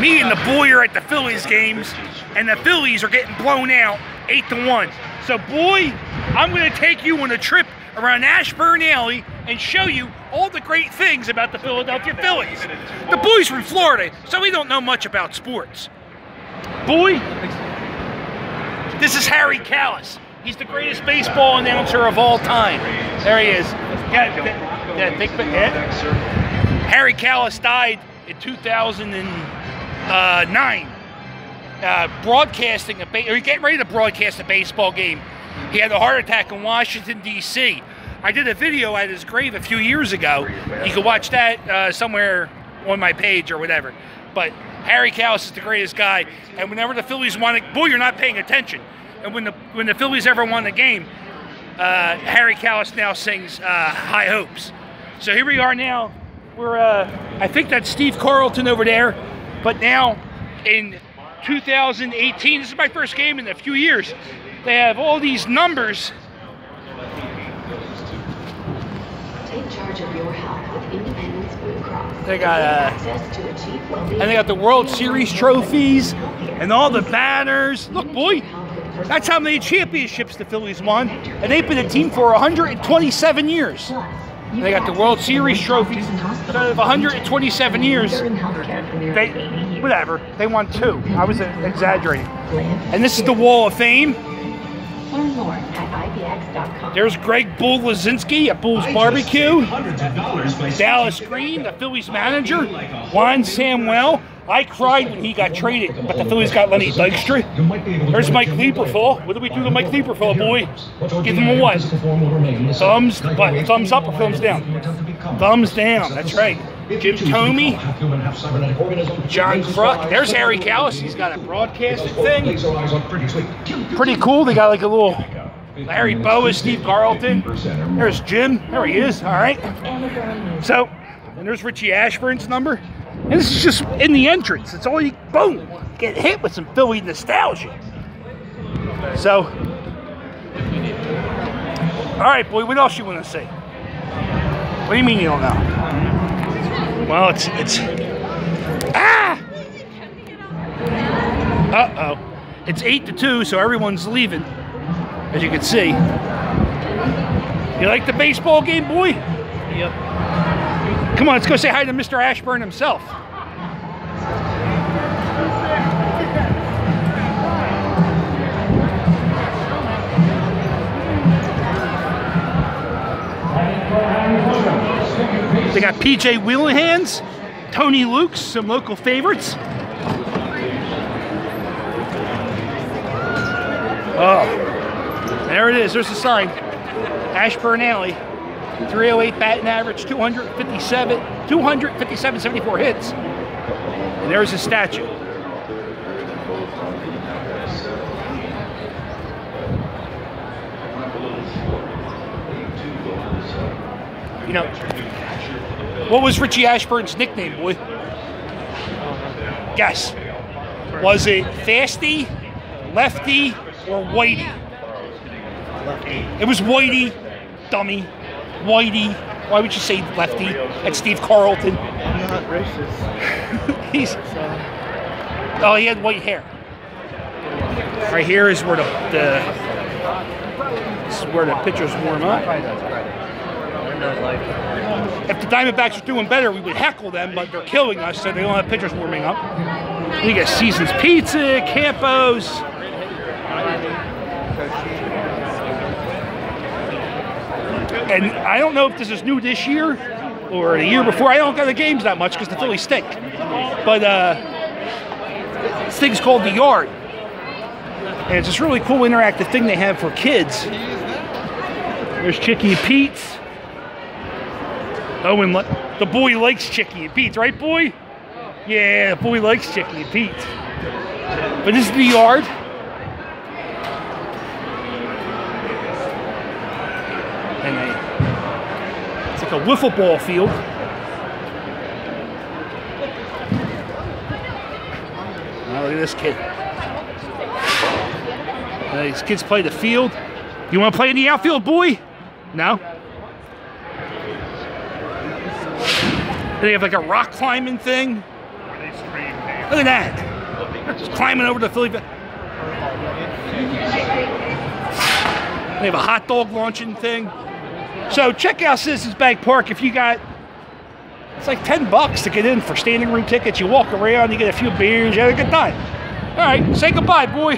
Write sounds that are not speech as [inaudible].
Me and the boy are at the Phillies games, and the Phillies are getting blown out eight to one. So, boy, I'm going to take you on a trip around Ashburn Alley and show you all the great things about the Philadelphia Phillies. The boy's from Florida, so we don't know much about sports. Boy, this is Harry Kalas. He's the greatest baseball announcer of all time. There he is. Yeah, yeah, yeah. Harry Kalas died in 2009, uh, broadcasting a ba- or getting ready to broadcast a baseball game. He had a heart attack in Washington D.C. I did a video at his grave a few years ago. You can watch that uh, somewhere on my page or whatever. But Harry Kalas is the greatest guy, and whenever the Phillies won it, boy, you're not paying attention. And when the when the Phillies ever won the game, uh, Harry Kalas now sings uh, "High Hopes." So here we are now. We're uh, I think that's Steve Carlton over there, but now in 2018, this is my first game in a few years. They have all these numbers. Take charge of your health with Independence Blue Cross. They got, uh, access to achieve well-being. And they got the World Series trophies and all the banners. Look, boy, that's how many championships the Phillies won. And they've been a team for 127 years. And they got the World Series trophies. So of 127 years, they, whatever, they won two. I was exaggerating. And this is the Wall of Fame. Learn more at IBX.com. There's Greg Bull Luzinski at Bull's Barbecue. Dallas Green, the Phillies manager. Juan Samuel. I cried when he got traded, but the Phillies got Lenny Dykstra. There's Mike Lieberthal. What do we do to Mike Lieberthal, boy? Give him a what? Thumbs, but Thumbs up or thumbs down? Thumbs down. That's right. Jim Thome, John Kruk. There's Harry Kalas. He's got a broadcasting thing. Pretty cool. They got like a little Larry Bowa, Steve Carlton. There's Jim. There he is. All right. So, and there's Richie Ashburn's number. And this is just in the entrance. It's all you, boom, get hit with some Philly nostalgia. So, all right, boy, what else you want to say? What do you mean you don't know? Well, it's, it's, ah! Uh-oh. It's 8 to 2, so everyone's leaving, as you can see. You like the baseball game, boy? Yep. Come on, let's go say hi to Mr. Ashburn himself. They got PJ Whelihan's, Tony Lukes, some local favorites. Oh, there it is. There's the sign. Ashburn Alley. 308 batting average, 257, 257, 74 hits. And there's his statue. You know, what was Richie Ashburn's nickname, boy? Guess. Was it Fasty, Lefty, or Whitey? It was Whitey, dummy. Whitey. Why would you say lefty? That's Steve Carlton. I'm not racist. [laughs] He's. Oh, he had white hair. Right here is where the, the this is where the pitchers warm up. If the Diamondbacks were doing better, we would heckle them, but they're killing us, so they don't have pitchers warming up. We get Seasons Pizza, Campos. And I don't know if this is new this year or the year before. I don't go to games that much because the Phillies stink. But uh, this thing's called the Yard. And it's this really cool interactive thing they have for kids. There's Chicky Pete's. Oh, li- the boy likes Chicky and Pete's, right, boy? Yeah, the boy likes Chicky and Pete's. But this is the Yard. And they, it's like a wiffle ball field. Now look at this kid. These kids play the field. You want to play in the outfield, boy? No. They have like a rock climbing thing. Look at that. Just climbing over the Philly. They have a hot dog launching thing. So check out Citizens Bank Park if you got. It's like 10 bucks to get in for standing room tickets. You walk around, you get a few beers, you have a good time. All right, say goodbye, boy.